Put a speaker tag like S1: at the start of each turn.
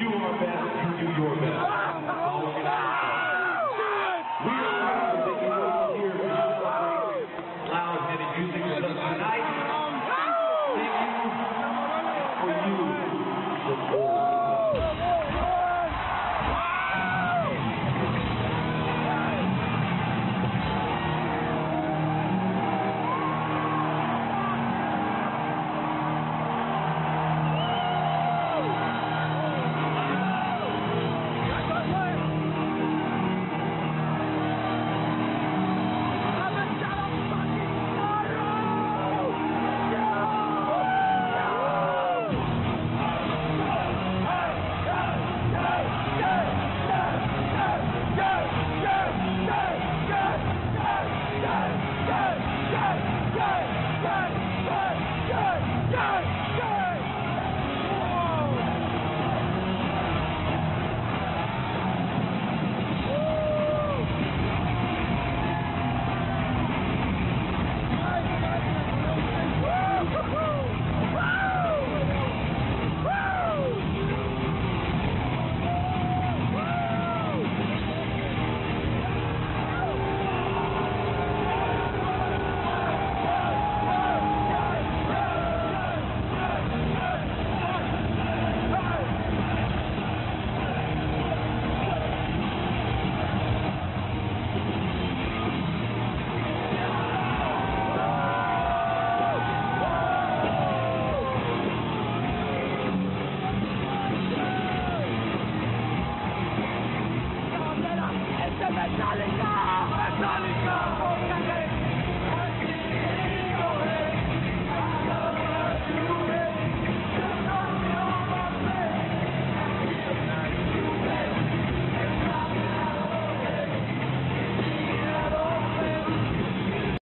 S1: you do our best. You do your best.